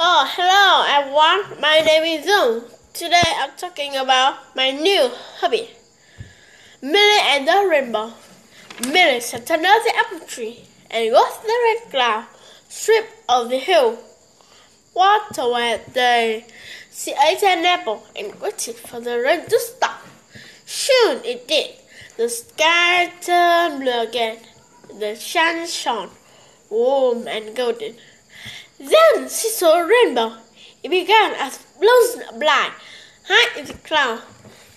Oh, hello everyone. My name is Dũng. Today I'm talking about my new hobby. Milly and the Rainbow. Milly sat under the apple tree and watched the red cloud sweep over the hill. What a wet day! She ate an apple and waited for the rain to stop. Soon it did. The sky turned blue again. The sun shone warm and golden. Then she saw a rainbow. It began as blossom blind, high in the cloud.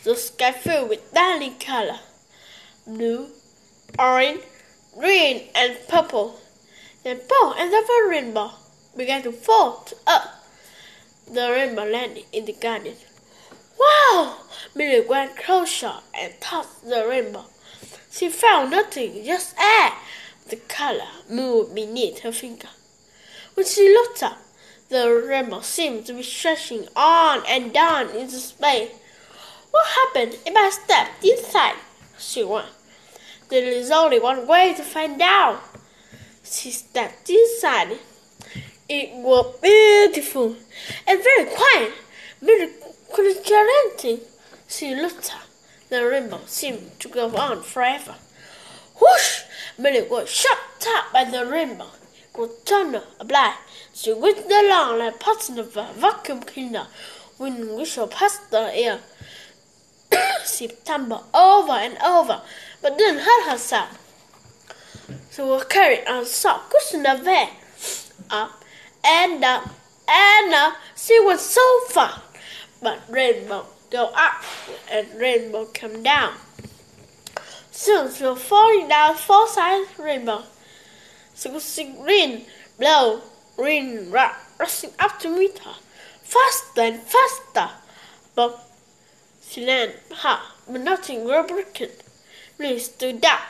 The sky filled with dazzling color. Blue, orange, green, and purple. Then both and the rainbow began to fall to earth. The rainbow landed in the garden. Wow! Milly went closer and touched the rainbow. She found nothing, just air. The color moved beneath her finger. When she looked up, the rainbow seemed to be stretching on and down into space. What happened if I stepped inside? she wondered. There is only one way to find out. She stepped inside. It was beautiful and very quiet. very couldn't. She looked up. The rainbow seemed to go on forever. Whoosh! Milly was shut up by the rainbow. Good thunder, a blind. She whizzed along like parts of a vacuum cleaner when whistle past the she tumbled over and over, but didn't hurt herself. She was carried on soft cushion of air. Up and up and up. She was so far. But rainbow go up and rainbow come down. Soon she was falling down four sides rainbow. See green, blue, green, red rushing up to meet her, faster and faster. But she landed hard, but nothing was broken. She stood up.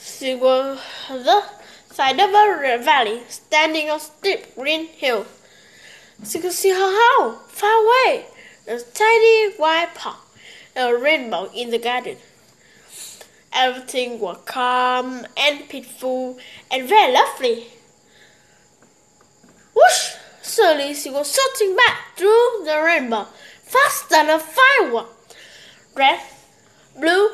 She was the side of a valley, standing on steep green hill. She could see her house far away, a tiny white pot, a rainbow in the garden. Everything was calm and peaceful and very lovely. Whoosh! Suddenly she was shooting back through the rainbow, faster than a firework. Red, blue,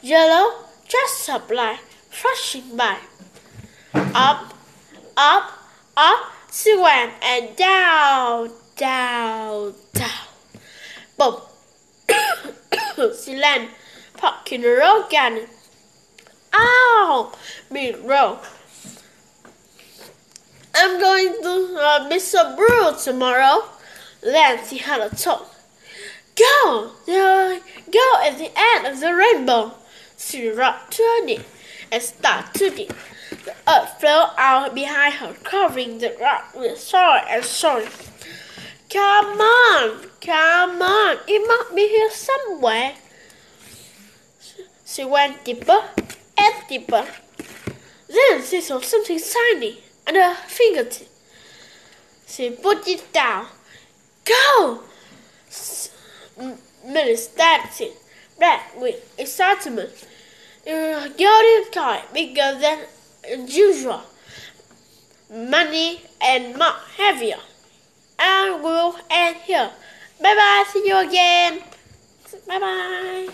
yellow, just up light flashing by. Up, up, up she went and down, down, down. Boom! she landed, parked in the road garden. Big road. I'm going to uh, Mr. Brew tomorrow. She had a talk. Go! There, go at the end of the rainbow. She rocked to her knee and started to dig. The earth fell out behind her, covering the rock with soil and soil. Come on, come on, it must be here somewhere. She went deeper deeper. Then she saw something shiny under her fingertip. She put it down. Go! Milly stared it, black with excitement. A golden toy bigger than usual. Money and more heavier. I will end here. Bye bye. See you again. Bye bye.